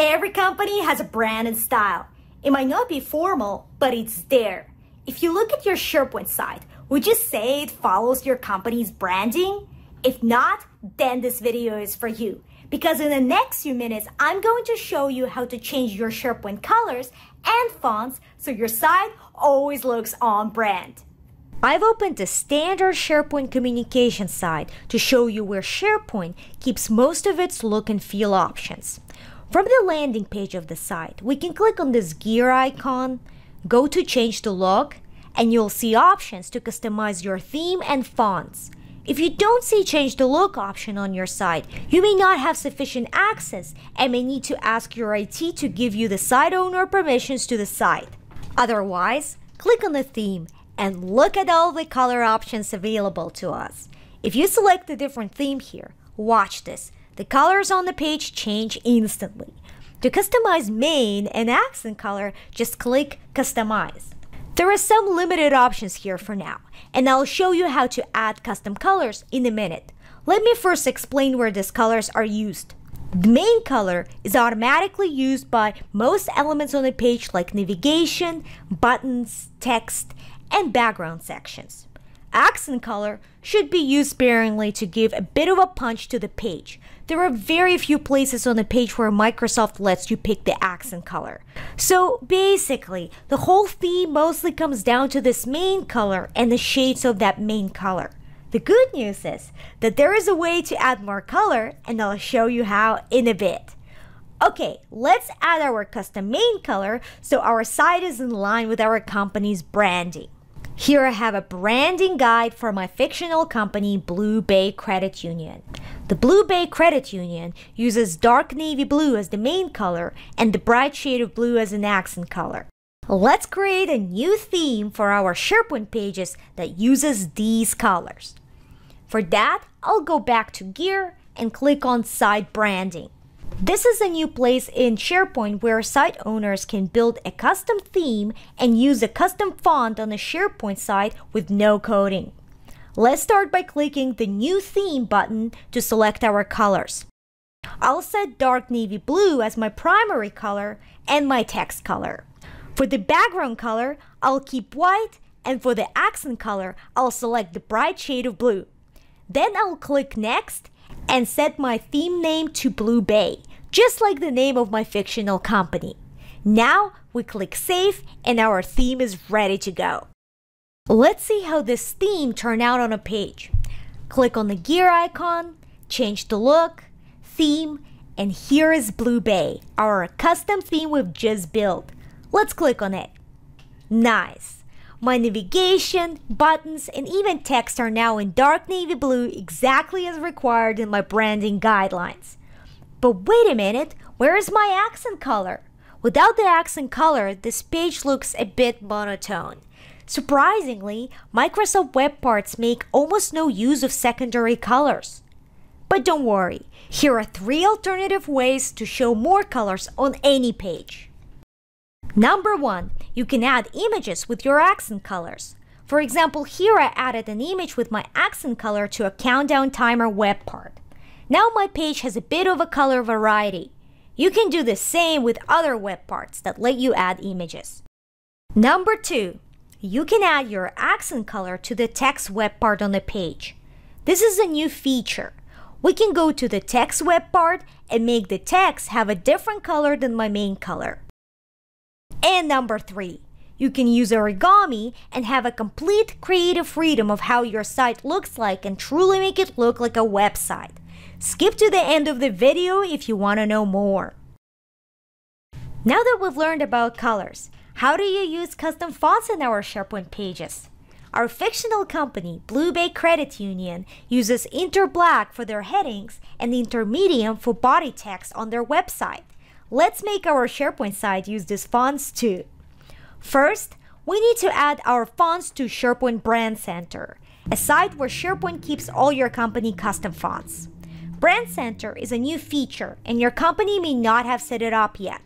Every company has a brand and style. It might not be formal, but it's there. If you look at your SharePoint site, would you say it follows your company's branding? If not, then this video is for you. Because in the next few minutes, I'm going to show you how to change your SharePoint colors and fonts so your site always looks on brand. I've opened the standard SharePoint communication site to show you where SharePoint keeps most of its look and feel options. From the landing page of the site, we can click on this gear icon, go to change the look, and you'll see options to customize your theme and fonts. If you don't see change the look option on your site, you may not have sufficient access and may need to ask your IT to give you the site owner permissions to the site. Otherwise, click on the theme and look at all the color options available to us. If you select a different theme here, watch this. The colors on the page change instantly. To customize main and accent color, just click Customize. There are some limited options here for now, and I'll show you how to add custom colors in a minute. Let me first explain where these colors are used. The main color is automatically used by most elements on the page like navigation, buttons, text, and background sections. Accent color should be used sparingly to give a bit of a punch to the page. There are very few places on the page where Microsoft lets you pick the accent color. So basically, the whole theme mostly comes down to this main color and the shades of that main color. The good news is that there is a way to add more color and I'll show you how in a bit. Okay, let's add our custom main color so our site is in line with our company's branding. Here I have a branding guide for my fictional company, Blue Bay Credit Union. The Blue Bay Credit Union uses dark navy blue as the main color and the bright shade of blue as an accent color. Let's create a new theme for our SharePoint pages that uses these colors. For that, I'll go back to Gear and click on Site Branding. This is a new place in SharePoint where site owners can build a custom theme and use a custom font on a SharePoint site with no coding. Let's start by clicking the New Theme button to select our colors. I'll set dark navy blue as my primary color and my text color. For the background color, I'll keep white and for the accent color, I'll select the bright shade of blue. Then I'll click Next and set my theme name to Blue Bay, just like the name of my fictional company. Now we click Save and our theme is ready to go. Let's see how this theme turned out on a page. Click on the gear icon, change the look, theme, and here is Blue Bay, our custom theme we've just built. Let's click on it. Nice. My navigation, buttons, and even text are now in dark navy blue exactly as required in my branding guidelines. But wait a minute, where is my accent color? Without the accent color, this page looks a bit monotone. Surprisingly, Microsoft Web Parts make almost no use of secondary colors. But don't worry, here are three alternative ways to show more colors on any page. Number one, you can add images with your accent colors. For example, here I added an image with my accent color to a countdown timer web part. Now my page has a bit of a color variety. You can do the same with other web parts that let you add images. Number two, you can add your accent color to the text web part on the page. This is a new feature. We can go to the text web part and make the text have a different color than my main color. And number three, you can use origami and have a complete creative freedom of how your site looks like and truly make it look like a website. Skip to the end of the video if you want to know more. Now that we've learned about colors, how do you use custom fonts in our SharePoint pages? Our fictional company, Blue Bay Credit Union, uses Inter Black for their headings and Inter Medium for body text on their website. Let's make our SharePoint site use these fonts too. First, we need to add our fonts to SharePoint Brand Center, a site where SharePoint keeps all your company custom fonts. Brand Center is a new feature and your company may not have set it up yet.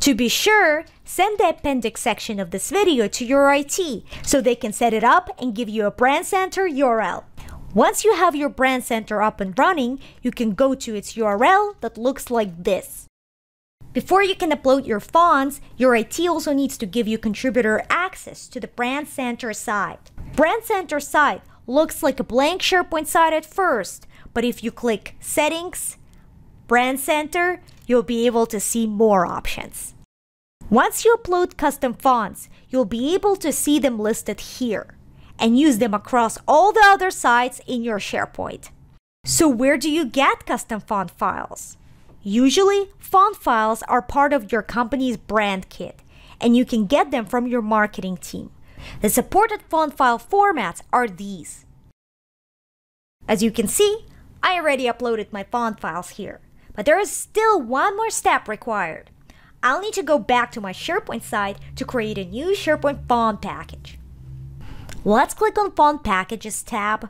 To be sure, send the appendix section of this video to your IT so they can set it up and give you a Brand Center URL. Once you have your Brand Center up and running, you can go to its URL that looks like this. Before you can upload your fonts, your IT also needs to give you contributor access to the Brand Center site. Brand Center site looks like a blank SharePoint site at first, but if you click Settings, Brand Center, you'll be able to see more options. Once you upload custom fonts, you'll be able to see them listed here and use them across all the other sites in your SharePoint. So where do you get custom font files? Usually, font files are part of your company's brand kit, and you can get them from your marketing team. The supported font file formats are these. As you can see, I already uploaded my font files here, but there is still one more step required. I'll need to go back to my SharePoint site to create a new SharePoint font package. Let's click on Font Packages tab,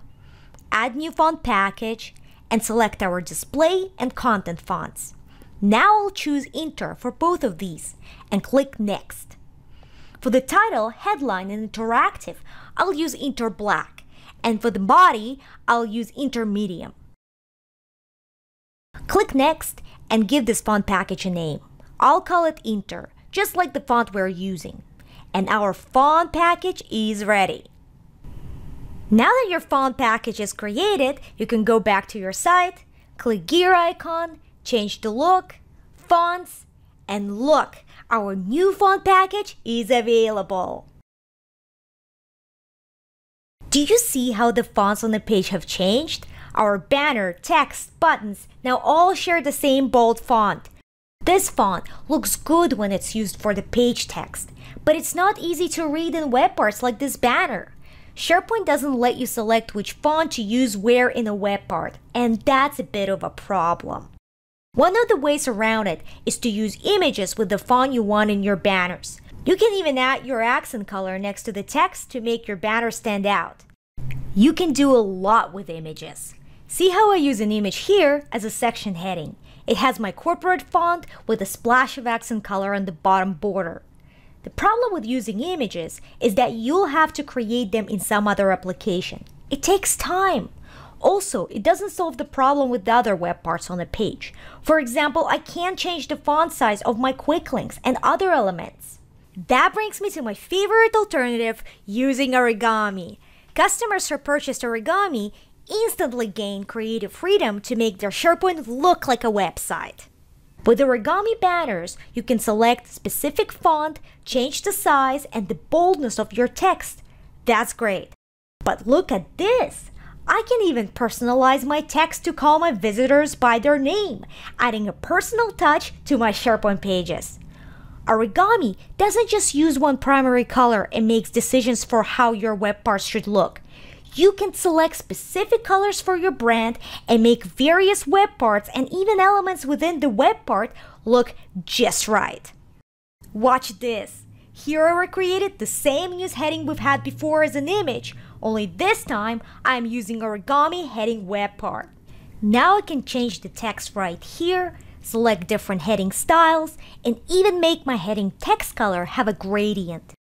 add new font package, and select our display and content fonts. Now I'll choose Inter for both of these and click Next. For the title, headline, and interactive, I'll use Inter Black, and for the body, I'll use Inter Medium. Click Next and give this font package a name. I'll call it Inter, just like the font we're using. And our font package is ready. Now that your font package is created, you can go back to your site, click gear icon, change the look, fonts, and look, our new font package is available. Do you see how the fonts on the page have changed? Our banner, text, buttons now all share the same bold font. This font looks good when it's used for the page text, but it's not easy to read in web parts like this banner. SharePoint doesn't let you select which font to use where in a web part, and that's a bit of a problem. One of the ways around it is to use images with the font you want in your banners. You can even add your accent color next to the text to make your banner stand out. You can do a lot with images. See how I use an image here as a section heading. It has my corporate font with a splash of accent color on the bottom border. The problem with using images is that you'll have to create them in some other application. It takes time. Also, it doesn't solve the problem with the other web parts on the page. For example, I can't change the font size of my quick links and other elements. That brings me to my favorite alternative, using origami. Customers who purchased origami instantly gain creative freedom to make their SharePoint look like a website. With origami banners, you can select specific font, change the size and the boldness of your text. That's great. But look at this! I can even personalize my text to call my visitors by their name, adding a personal touch to my SharePoint pages. Origami doesn't just use one primary color and makes decisions for how your web parts should look you can select specific colors for your brand and make various web parts and even elements within the web part look just right. Watch this. Here I recreated the same news heading we've had before as an image, only this time I'm using origami heading web part. Now I can change the text right here, select different heading styles, and even make my heading text color have a gradient.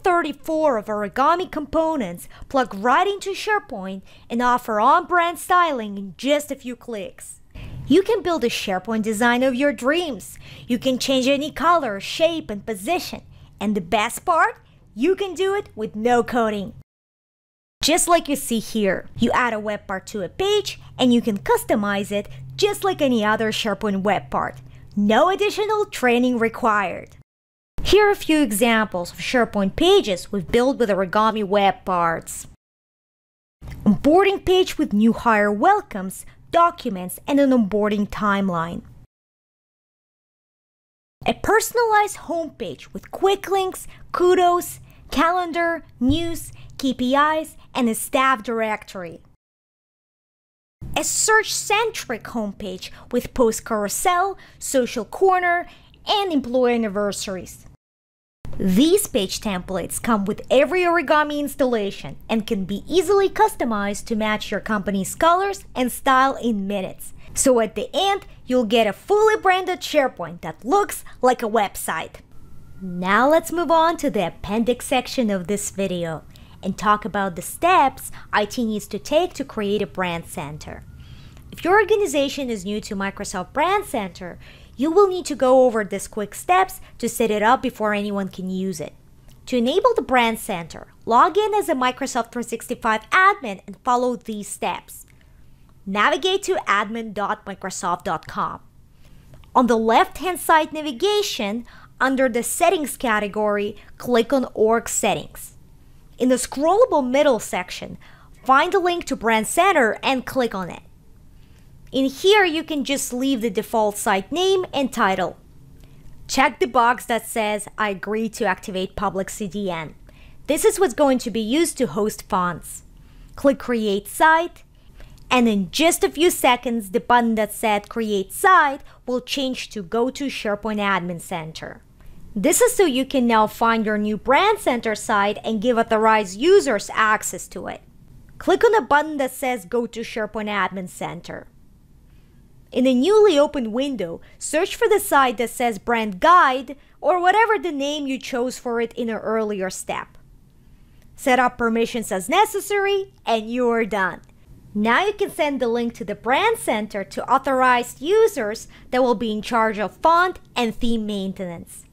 All 34 of origami components plug right into SharePoint and offer on-brand styling in just a few clicks. You can build a SharePoint design of your dreams. You can change any color, shape, and position. And the best part? You can do it with no coding. Just like you see here, you add a web part to a page and you can customize it just like any other SharePoint web part. No additional training required. Here are a few examples of SharePoint pages we've built with origami web parts. Onboarding page with new hire welcomes, documents, and an onboarding timeline. A personalized homepage with quick links, kudos, calendar, news, KPIs, and a staff directory. A search-centric homepage with post carousel, social corner, and employee anniversaries. These page templates come with every origami installation and can be easily customized to match your company's colors and style in minutes. So at the end, you'll get a fully branded SharePoint that looks like a website. Now let's move on to the appendix section of this video and talk about the steps IT needs to take to create a brand center. If your organization is new to Microsoft Brand Center, You will need to go over these quick steps to set it up before anyone can use it. To enable the Brand Center, log in as a Microsoft 365 admin and follow these steps. Navigate to admin.microsoft.com. On the left-hand side navigation, under the Settings category, click on Org Settings. In the scrollable middle section, find the link to Brand Center and click on it. In here, you can just leave the default site name and title. Check the box that says I agree to activate public CDN. This is what's going to be used to host fonts. Click Create Site, and in just a few seconds, the button that said Create Site will change to Go to SharePoint Admin Center. This is so you can now find your new Brand Center site and give authorized users access to it. Click on the button that says Go to SharePoint Admin Center. In a newly opened window, search for the site that says Brand Guide or whatever the name you chose for it in an earlier step. Set up permissions as necessary and you're done. Now you can send the link to the Brand Center to authorized users that will be in charge of font and theme maintenance.